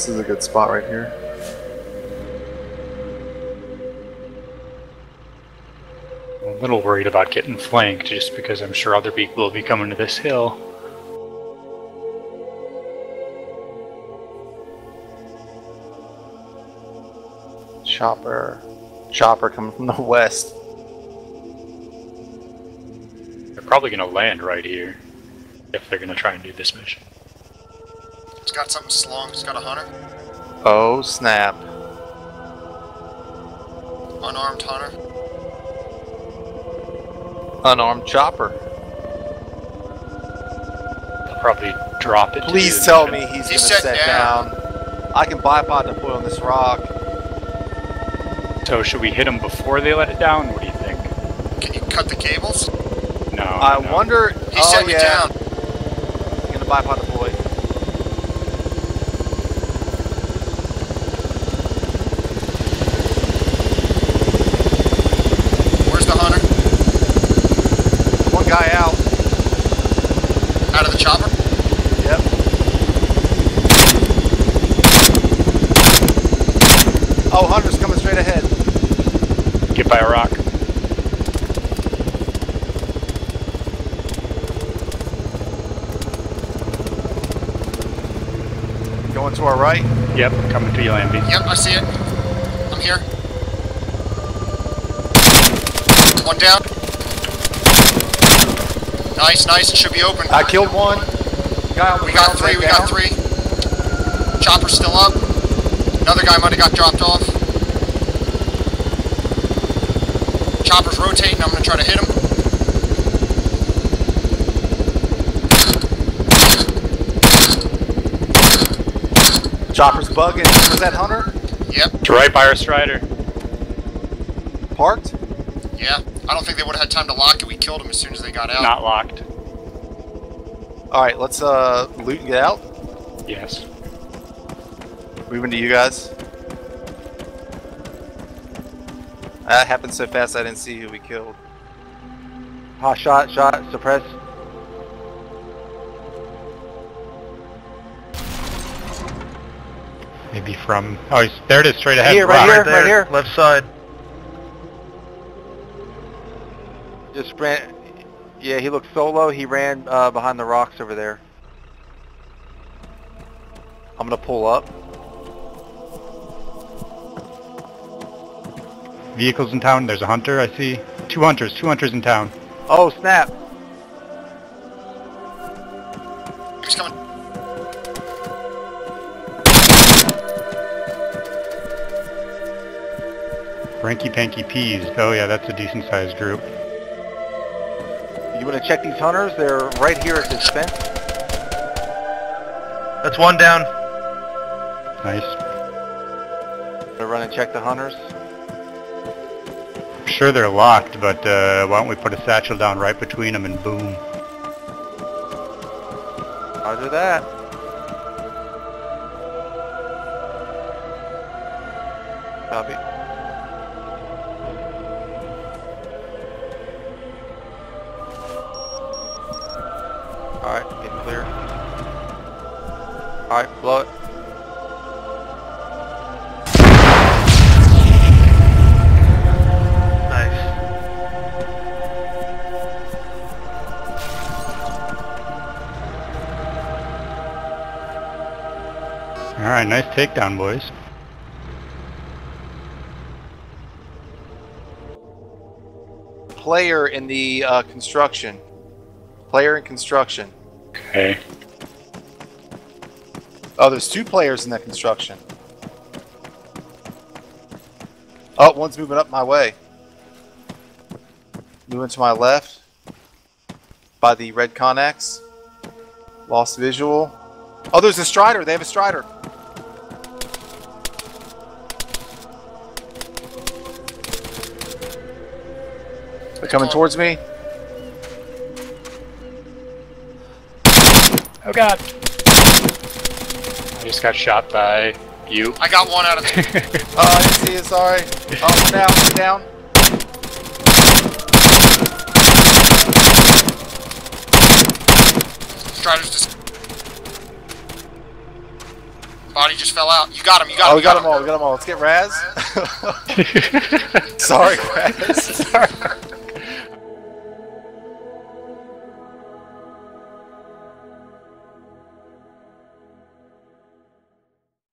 This is a good spot right here. I'm a little worried about getting flanked just because I'm sure other people will be coming to this hill. Chopper. Chopper coming from the west. They're probably going to land right here if they're going to try and do this mission. It's got something slung. It's got a hunter. Oh snap. Unarmed hunter. Unarmed chopper. They'll probably drop it. Please do tell the me he's, He's gonna set set down. down. I can bipod deploy on this rock. So should we hit them before they let it down? What do you think? Can you cut the cables? No. I no. wonder. He oh set me yeah. down. Gonna bipod deploy. Where's the hunter? One guy out. Out of the chopper? Yep. Oh, Hunter's coming straight ahead. Get by a rock. Going to our right. Yep, coming to you, Lamby. Yep, I see it. I'm here. One down. Nice, nice. It should be open. I killed one. Guy on the We got three, head we got three. Chopper's still up. Another guy might have got dropped off. Chopper's rotating. I'm gonna try to hit him. Chopper's bugging. Was that Hunter? Yep, It's right by our strider. Parked? yeah. I don't think they would have had time to lock it. We killed them as soon as they got out. Not locked. Alright, let's uh loot and get out. Yes. Moving to you guys. That happened so fast I didn't see who we killed. Hot shot, shot, suppress. Maybe from. Oh, there it is, straight ahead. Here, right rock. here, right here. Left side. Just ran. Yeah, he looked solo. He ran uh, behind the rocks over there. I'm gonna pull up. Vehicles in town. There's a hunter. I see. Two hunters. Two hunters in town. Oh snap! He's coming. Frankie Panky Peas. Oh yeah, that's a decent sized group. You wanna check these hunters? They're right here at this fence. That's one down. Nice. Gonna run and check the hunters. I'm sure they're locked, but uh, why don't we put a satchel down right between them and boom. Roger that. Copy. Alright, blow it. Nice. All right, nice takedown, boys. Player in the uh, construction. Player in construction. Okay. Oh, there's two players in that construction. Oh, one's moving up my way. Moving to my left. By the red Connex. Lost visual. Oh, there's a Strider. They have a Strider. They're coming towards me. Oh god. I just got shot by you. I got one out of Oh, I didn't see it. Sorry. Oh, one down. Down. Strider's just Body just fell out. You got him. You got Oh, him. we you got him all. We got him all. Let's get Raz. Sorry, Raz. Sorry.